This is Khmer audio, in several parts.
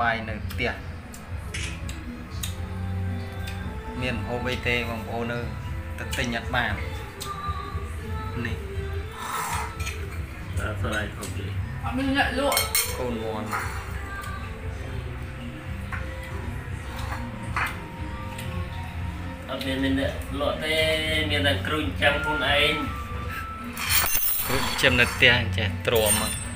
បាយនៅផ្ទះមានហូបអីទេបងប្អូនអើយទៅទិញអត់បាននេះអត់ស្រាយហូបទេអត់មានអ្នកលក់កូនមន់អត់មានអ្នកលក់ទេមានតែគ្រូចាំខ្លួនឯងគ្រូចំនៅផ្ទះចេះទ្រាំមកមិ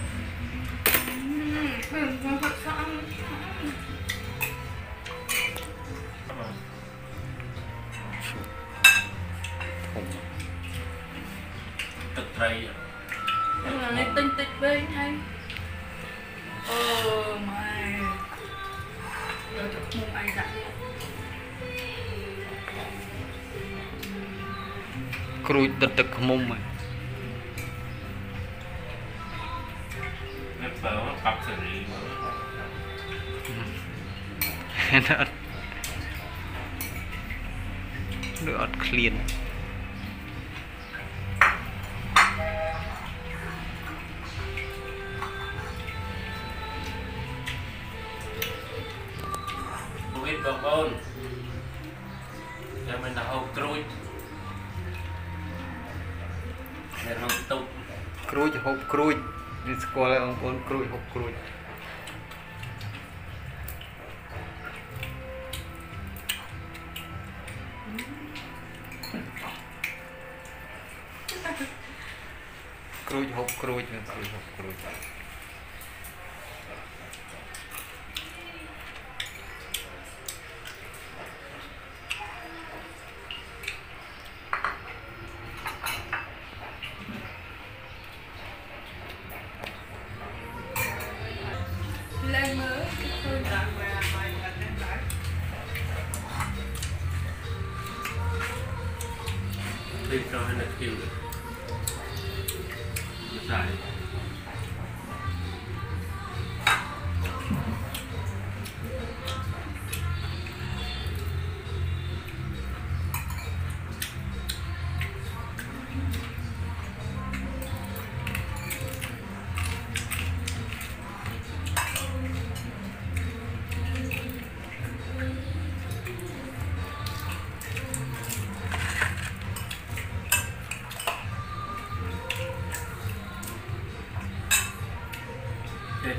ត្រីនេះទិញតិចពេកហើយអូម៉ែយកទៅខ្ញុំឯងដាក់នេះគ្រូចដុតទឹកខ្មុំហ៎នៅបើកាប់សេរីមកហេតុអត់ដូចអត់ឃ្លាន បងប្អូនចាំមិនទៅហូបគ្រូចនៅក្នុងតុកគ្រូចហូបគ្រូចនេះស្គាល់ហើយបងប្អូនគ្រូចហូបគ្រូចគ្រូចហូបគ្រូចគ្រូចហូបគ្រូច देख रहा है नक्की में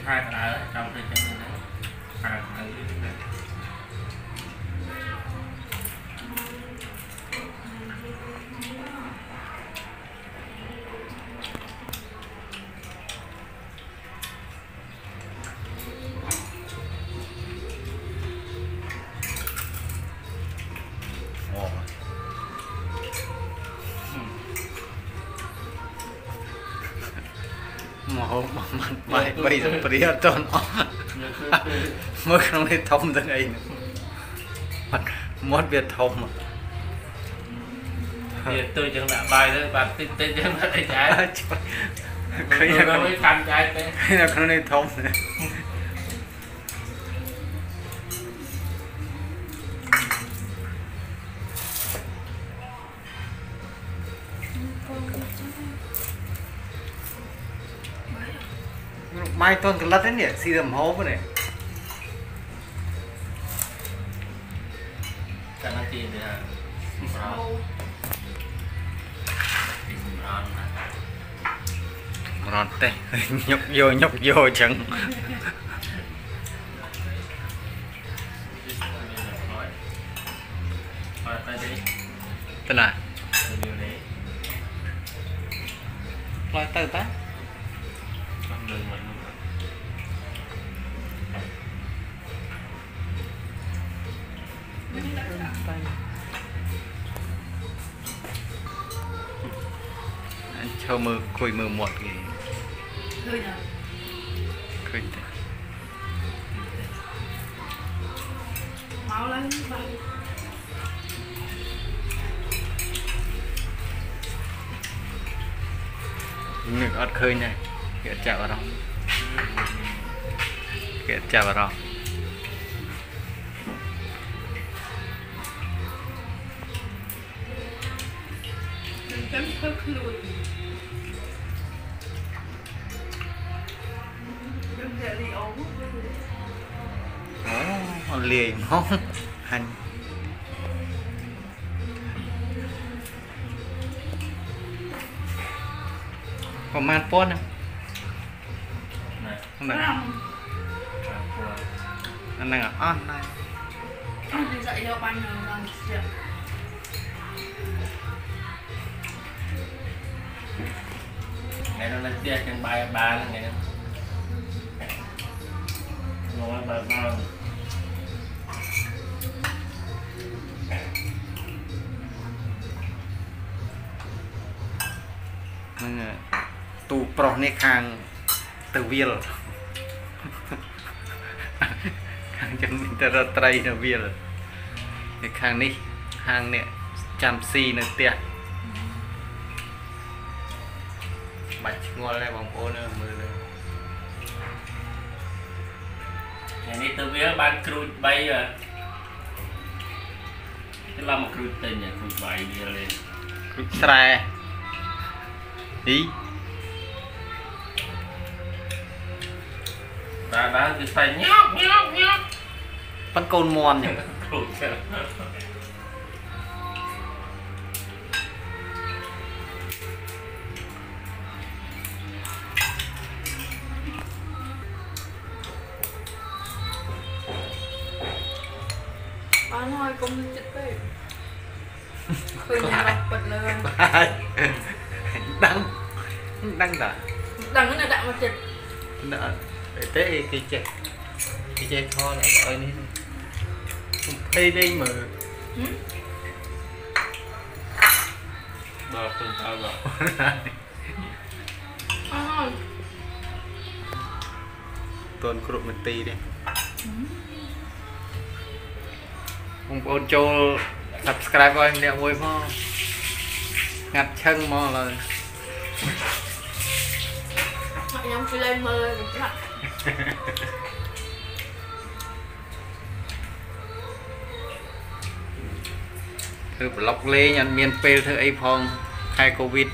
hai thằng này trong cái chân này. Thằng này. មកហូបបានបាយបីសំព្រាអត់តន់អស់មើលក្នុងនេះធំទាំងអីនេះមាត់មាត់វាធំវាទៅចឹងដាក់បាយទៅបាទតិចតិចចឹងដាក់តែចាយឃើញឃើញនៅតែកាន់ចាយទៅនៅក្នុងនេះធំ mai tuần cái lật đấy nhỉ xì đầm hố vậy này ចាំនាទីនេះប្រោ Ô, ទីប្រោណា rọt đây nhục vô nhục vô chẳng អត់ទៅទេ tên là ទៅវានេះ lo từ ta anh cho mơ cùi mơ một thì thôi nhờ khơi thế máu lên bay nước ớt khơi này kẹt chạm vào đó kẹt chạm vào đó đừng cắn phớt lùi đừng để đi ốm អូអត់លាយហ្មងហា ញ់ប្រហែលប៉ុនណាណាហ្នឹង5អាហ្នឹងអស់ដែរ Đi dậy cho bánh rồi làm chuyện ថ្ងៃនោះនៅផ្ទះចឹងបាយបានថ្ងៃនោះងល់បាយបានហ្នឹងហើយទូប្រុសនេះខាងទៅវាលខាងចឹងមានតែរត់ត្រីនៅវាលហើយខាងនេះខាងនេះចាំស៊ីនៅផ្ទះ បាច់ឆ្ងល់ដែរបងប្អូនអើយមើលទៅថ្ងៃនេះទៅវាបានគ្រូច3ហ៎តែឡំមកគ្រូចទិញគ្រូចបាយវាលេងគ្រុចស្រែអីបាទបាទគឺស្អែកញ៉ាប់ញ៉ាប់ញ៉ាប់ប៉ិនកូនមន់ចឹងគ្រូច ទៅ Bán thôi cũng chết bê Khơi nhà đọc bật lên បាយដឹងដឹងតា Đằng cái này đạn mà chết ណាអត់ទេគេចេះគេចេះខលឲ្យនេះខ្ញុំភ័យលេងមើល Hử? បាទខ្ញុំតើបាទ Bán thôi តនគ្រប់មន្ទីរទេ បងប្អូនចូល subscribe ឲ្យម្នាក់មួយផងងាត់ឈឹងមកឡើយ Mẹ nhóm cứ lên mơ rồi các bạn ធ្វើប្លុកលេងអត់មានពេលធ្វើអីផងខែកូវីដ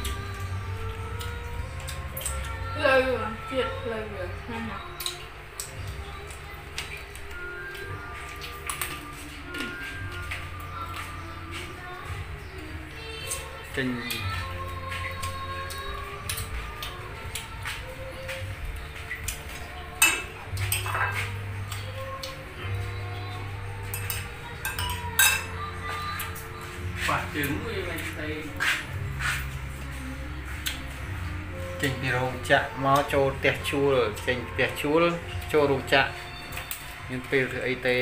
Lời rồi Chết lời rồi Nhanh ចេញបាទជើងវាមិនស្អីចេញពីរោងចក្រមកចូលផ្ទះជួលចេញផ្ទះជួលចូលរោងចក្រមានពេលធ្វើអីទេ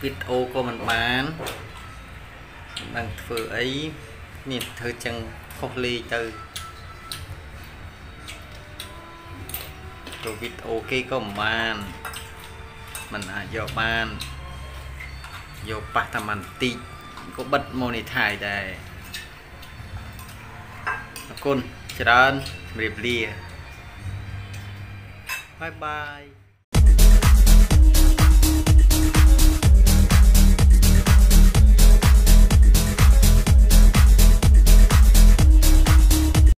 វីដេអូក៏មិនបានមិន ដឹងធ្វើអីមានធ្វើចឹងខុសលេខទៅទៅវីដេអូគេក៏មិនបានมันអាចយកបានយកប៉ះតែមិនតិចក៏បិទ monetize ដែរអរគុណច្រើនជម្រាបលាបាយបាយ